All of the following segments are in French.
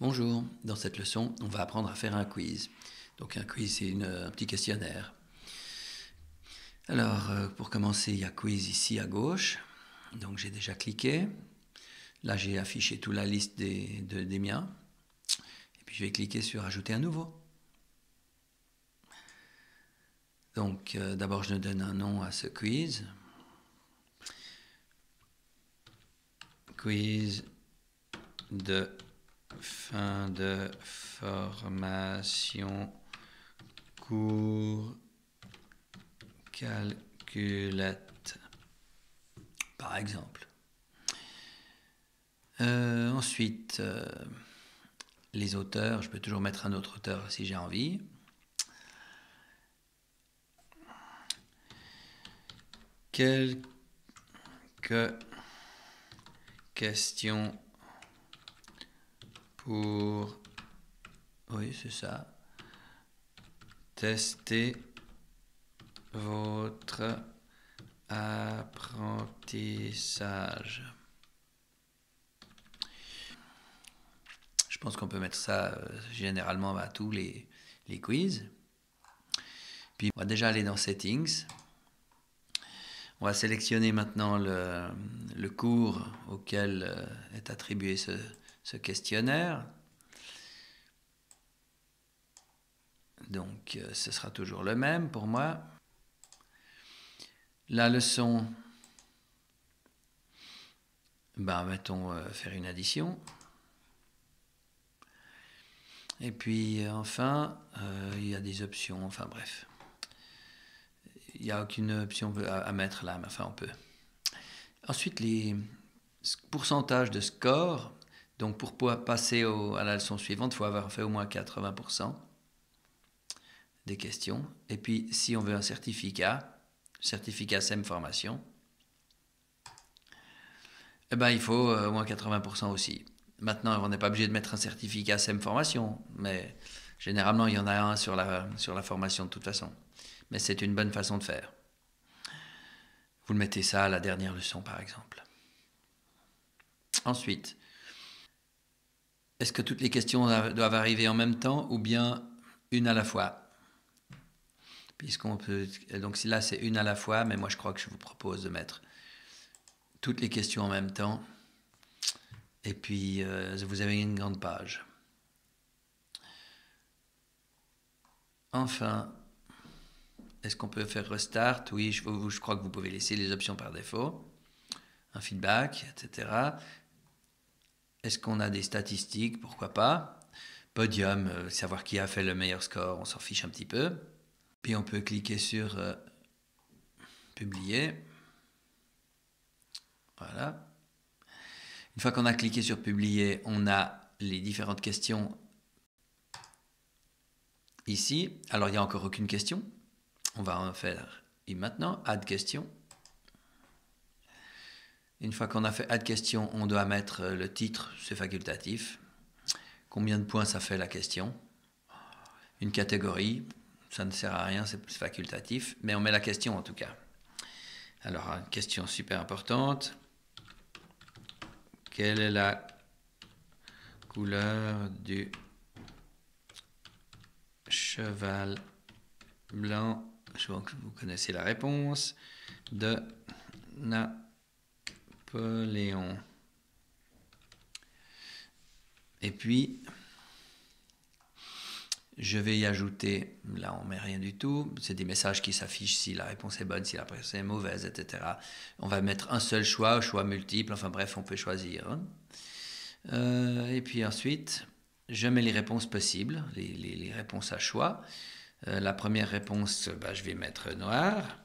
Bonjour, dans cette leçon, on va apprendre à faire un quiz. Donc un quiz, c'est un petit questionnaire. Alors, euh, pour commencer, il y a quiz ici à gauche. Donc j'ai déjà cliqué. Là, j'ai affiché toute la liste des, miens. Et puis je vais cliquer sur Ajouter un nouveau. Donc euh, d'abord, je donne un nom à ce quiz. Quiz de fin de formation cours calculette, par exemple. Euh, ensuite, euh, les auteurs, je peux toujours mettre un autre auteur si j'ai envie. Quelques questions pour, oui c'est ça, tester votre apprentissage. Je pense qu'on peut mettre ça euh, généralement à tous les, les quiz. Puis on va déjà aller dans Settings. On va sélectionner maintenant le, cours auquel euh, est attribué ce, ce questionnaire. Donc, euh, ce sera toujours le même pour moi. La leçon, ben, mettons euh, faire une addition? Et puis, euh, enfin, il y a des options, enfin bref. Il n'y a aucune option à, à, mettre là, mais enfin, on peut. Ensuite, les pourcentages de score. Donc pour passer à la leçon suivante, il faut avoir fait au moins 80% des questions. Et puis si on veut un certificat, certificat SEM formation, eh ben, il faut euh, au moins 80% aussi. Maintenant, on n'est pas obligé de mettre un certificat SEM formation, mais généralement, il y en a un sur la, sur la formation de toute façon. Mais c'est une bonne façon de faire. Vous le mettez ça à la dernière leçon, par exemple. Ensuite, est-ce que toutes les questions doivent arriver en même temps ou bien une à la fois? Puisqu'on peut. Donc là, c'est une à la fois, mais moi, je crois que je vous propose de mettre toutes les questions en même temps. Et puis, euh, vous avez une grande page. Enfin, est-ce qu'on peut faire restart? Oui, je, je, crois que vous pouvez laisser les options par défaut. Un feedback, etc. Est-ce qu'on a des statistiques? Pourquoi pas? Podium, euh, savoir qui a fait le meilleur score, on s'en fiche un petit peu. Puis on peut cliquer sur euh, Publier. Voilà. Une fois qu'on a cliqué sur Publier, on a les différentes questions ici. Alors il n'y a encore aucune question. On va en faire maintenant. Add question. Une fois qu'on a fait add question, on doit mettre euh, le titre, c'est facultatif. Combien de points ça fait la question? Une catégorie, ça ne sert à rien, c'est facultatif, mais on met la question en tout cas. Alors, question super importante. Quelle est la couleur du cheval blanc? Je vois que vous connaissez la réponse. De na Napoléon. Et puis, je vais y ajouter, là on met rien du tout, c'est des messages qui s'affichent si la réponse est bonne, si la réponse est mauvaise, etc. On va mettre un seul choix, choix multiple, enfin bref, on peut choisir. Euh, et puis ensuite, je mets les réponses possibles, les, réponses à choix. Euh, la première réponse, bah, je vais mettre noir.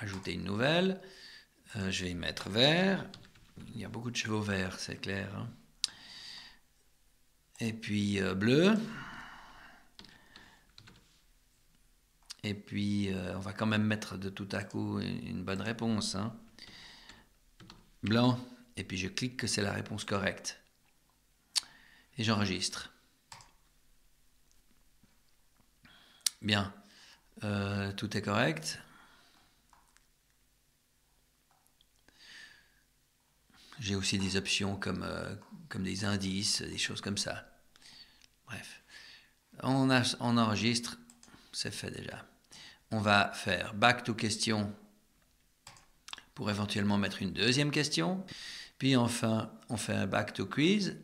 Ajouter une nouvelle. Euh, je vais y mettre vert. Il y a beaucoup de chevaux verts, c'est clair. Hein. Et puis euh, bleu. Et puis euh, on va quand même mettre de tout à coup une, bonne réponse. Hein. Blanc. Et puis je clique que c'est la réponse correcte. Et j'enregistre. Bien. tout est correct. J'ai aussi des options comme, euh, comme des indices, des choses comme ça. Bref, on, on enregistre, c'est fait déjà. On va faire back to question pour éventuellement mettre une deuxième question. Puis enfin, on fait un back to quiz.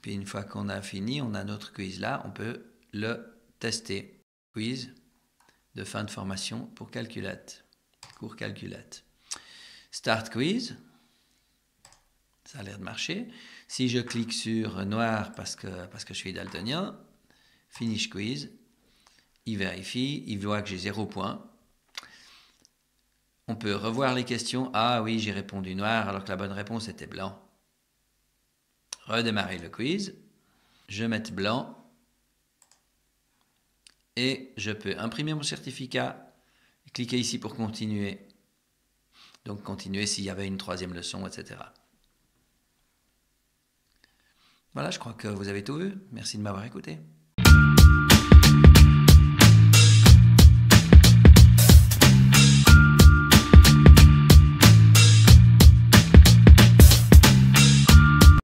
Puis une fois qu'on a fini, on a notre quiz là, on peut le tester. Quiz de fin de formation pour Calculate, cours Calculate. Start quiz, ça a l'air de marcher. Si je clique sur noir parce que, je suis daltonien, finish quiz, il vérifie, il voit que j'ai zéro point. On peut revoir les questions. Ah oui, j'ai répondu noir alors que la bonne réponse était blanc. Redémarrer le quiz. Je mets blanc. Et je peux imprimer mon certificat. Cliquer ici pour continuer. Donc continuer s'il y avait une troisième leçon, etc. Voilà, je crois que vous avez tout vu. Merci de m'avoir écouté.